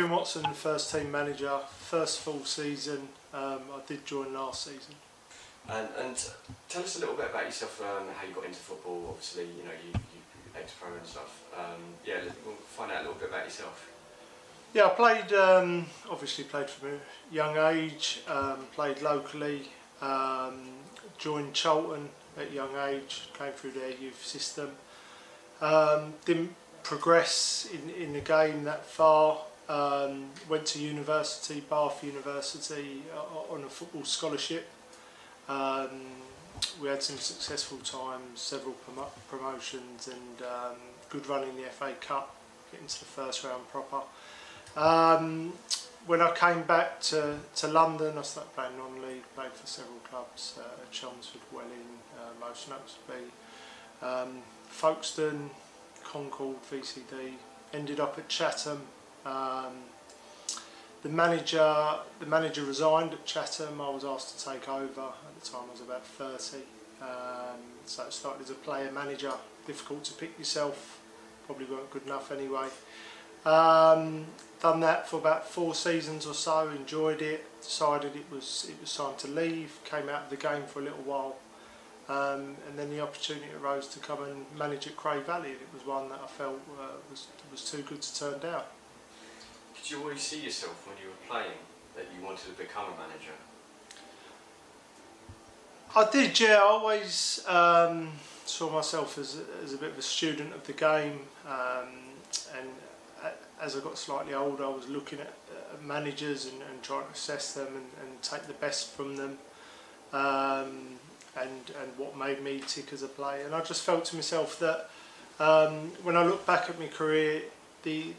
Kevin Watson, first team manager, first full season. Um, I did join last season. And, and tell us a little bit about yourself, um, how you got into football. Obviously, you know, you, you ex-pro and stuff. Um, yeah, we'll find out a little bit about yourself. Yeah, I played, um, obviously played from a young age, um, played locally, um, joined Charlton at a young age, came through their youth system. Um, didn't progress in, in the game that far, um, went to university, Bath University, uh, on a football scholarship. Um, we had some successful times, several prom promotions and um, good run in the FA Cup, getting to the first round proper. Um, when I came back to, to London, I started playing non-league, played for several clubs, uh, Chelmsford, Welling, uh, most notably, um, Folkestone, Concord, VCD, ended up at Chatham. Um, the manager, the manager resigned at Chatham. I was asked to take over. At the time, I was about 30. Um, so it started as a player manager. Difficult to pick yourself. Probably weren't good enough anyway. Um, done that for about four seasons or so. Enjoyed it. Decided it was it was time to leave. Came out of the game for a little while. Um, and then the opportunity arose to come and manage at Cray Valley, and it was one that I felt uh, was was too good to turn down. Did you always see yourself when you were playing that you wanted to become a manager? I did, yeah. I always um, saw myself as, as a bit of a student of the game, um, and as I got slightly older, I was looking at managers and, and, trying to assess them and, and, take the best from them. Um, and, and what made me tick as a player. And I just felt to myself that um, when I look back at my career, the,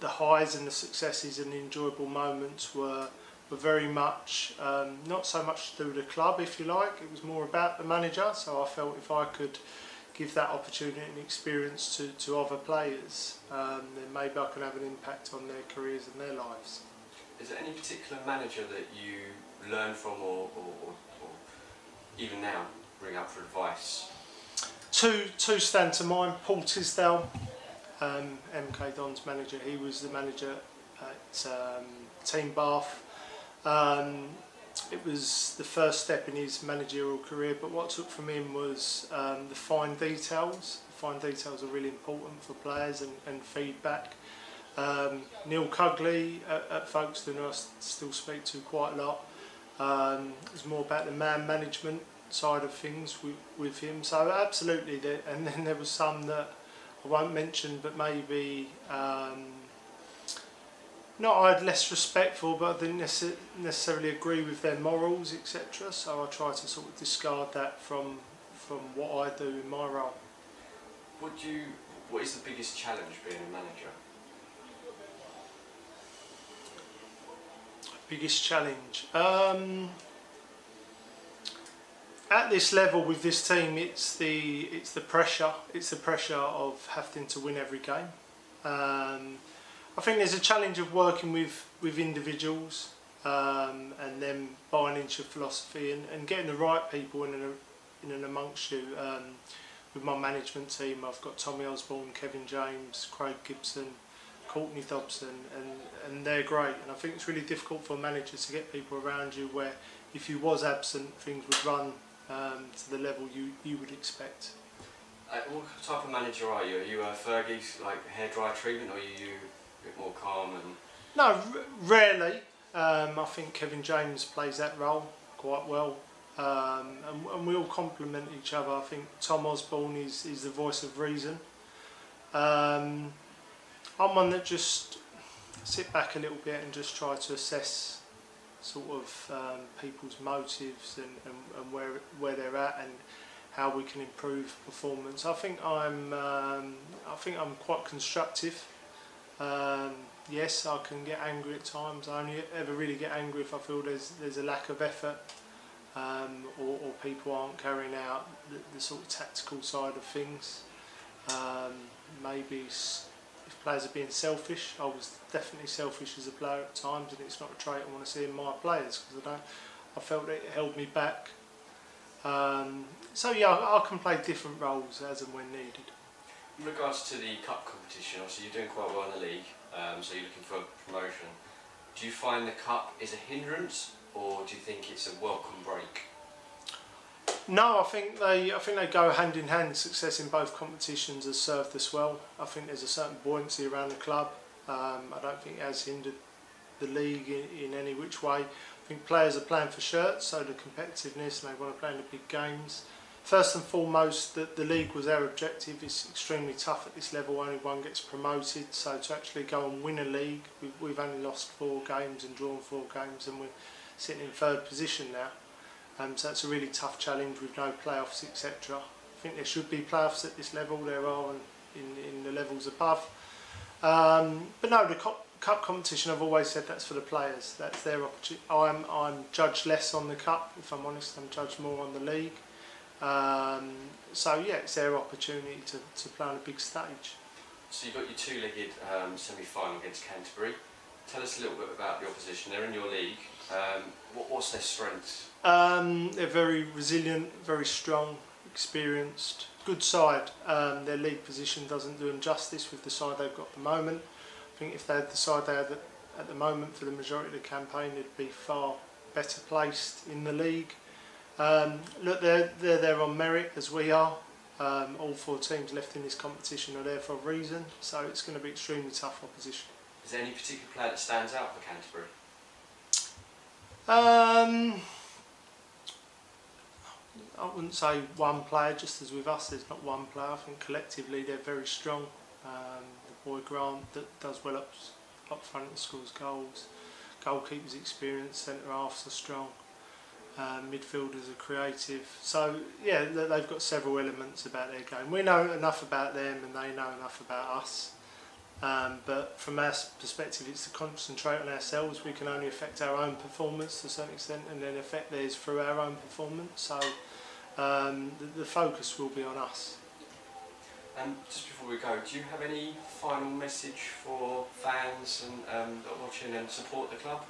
the highs and the successes and the enjoyable moments were were very much um, not so much through the club, if you like. It was more about the manager. So I felt if I could give that opportunity and experience to, to other players, um, then maybe I can have an impact on their careers and their lives. Is there any particular manager that you learn from or, or, or even now bring up for advice? Two, two stand to mind. Paul Tisdale, um, MK Don's manager. He was the manager at um, Team Bath. Um, it was the first step in his managerial career, but what took from him was um, the fine details. The fine details are really important for players and, and feedback. Um, Neil Cugley at, at Folkestone, I still speak to quite a lot. Um, it's more about the man management side of things with, with him. So absolutely, there, and then there was some that I won't mention, but maybe um, not I had less respect for, but I didn't necessarily agree with their morals, etc. So I try to sort of discard that from from what I do in my role. Would you? What is the biggest challenge being a manager? biggest challenge? Um, at this level with this team, it's the it's the pressure. It's the pressure of having to win every game. Um, I think there's a challenge of working with with individuals um, and then buying into your philosophy and, and getting the right people in and, in and amongst you. Um, with my management team, I've got Tommy Osborne, Kevin James, Craig Gibson, Courtney Dobson, and, and they're great. And I think it's really difficult for managers to get people around you where if you was absent, things would run um, to the level you, you would expect. Uh, what type of manager are you? Are you a Fergie's like hair dry treatment, or are you a bit more calm and? No, rarely. Um, I think Kevin James plays that role quite well, um, and, and, we all complement each other. I think Tom Osborne is, is the voice of reason. Um, I'm one that just sit back a little bit and just try to assess sort of um, people's motives and, and, and where where they're at and how we can improve performance. I think I'm um, I think I'm quite constructive. Um, yes, I can get angry at times. I only ever really get angry if I feel there's there's a lack of effort um, or, or people aren't carrying out the, the sort of tactical side of things. Um, maybe if players are being selfish. I was definitely selfish as a player at times, and it's not a trait I want to see in my players because I don't. I felt it held me back. Um, so yeah, I, I, can play different roles as and when needed. In regards to the cup competition, obviously you're doing quite well in the league, um, so you're looking for promotion. Do you find the cup is a hindrance, or do you think it's a welcome break? No, I think they I think they go hand in hand. Success in both competitions has served us well. I think there's a certain buoyancy around the club. Um, I don't think it has hindered the league in, in any which way. I think players are playing for shirts, so the competitiveness and they want to play in the big games. First and foremost, the, the league was our objective. It's extremely tough at this level. Only one gets promoted, so to actually go and win a league, we've, we've only lost four games and drawn four games, and we're sitting in third position now. Um, so it's a really tough challenge with no playoffs, etc. I think there should be playoffs at this level. There are in, in, the levels above. Um, but no, the cup, cup competition, I've always said that's for the players. That's their opportunity. I'm, I'm judged less on the cup, if I'm honest. I'm judged more on the league. Um, so yeah, it's their opportunity to, to play on a big stage. So you've got your two-legged um, semi-final against Canterbury. Tell us a little bit about the opposition. They're in your league. Um, what, what's their strengths? Um, they're very resilient, very strong, experienced, good side. Um, their league position doesn't do them justice with the side they've got at the moment. I think if they had the side they had at the moment for the majority of the campaign, they'd be far better placed in the league. Um, look, they're, they're there on merit as we are. Um, all four teams left in this competition are there for a reason, so it's going to be extremely tough opposition. Is there any particular player that stands out for Canterbury? Um, I wouldn't say one player, just as with us, there's not one player. I think collectively they're very strong. Um, the boy Grant that does well up, up front and scores goals. Goalkeepers experienced, centre halves are strong. Um, midfielders are creative. So yeah, they've got several elements about their game. We know enough about them, and they know enough about us. Um, but from our perspective, it's to concentrate on ourselves. We can only affect our own performance to a certain extent, and then affect theirs through our own performance. So um, the, the focus will be on us. And just before we go, do you have any final message for fans and um, that are watching and support the club?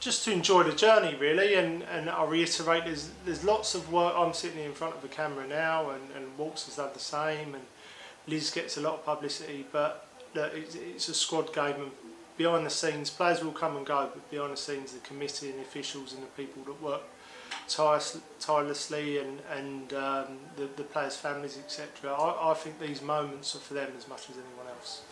Just to enjoy the journey really and, and I'll reiterate there's, there's lots of work I'm sitting in front of the camera now and, and Waltz has done the same and Liz gets a lot of publicity, but look, it's, it's a squad game. And behind the scenes, players will come and go, but behind the scenes, the committee and the officials and the people that work tirelessly and, and um, the, the players' families, etc. I, I think these moments are for them as much as anyone else.